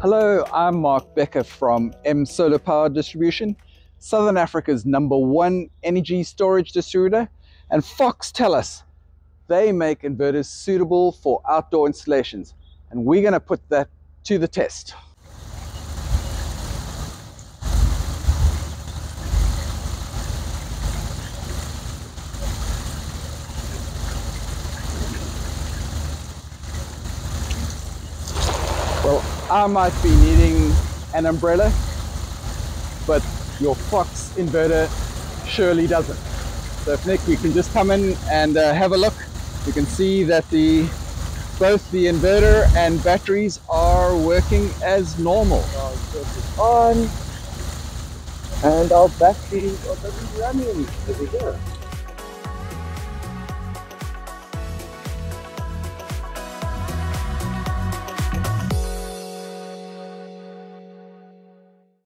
Hello, I'm Mark Becker from M Solar Power Distribution, Southern Africa's number one energy storage distributor. And Fox tell us they make inverters suitable for outdoor installations. And we're going to put that to the test. Well, I might be needing an umbrella, but your Fox inverter surely doesn't. So if Nick, you can just come in and uh, have a look. You can see that the both the inverter and batteries are working as normal. on and our batteries are running over here.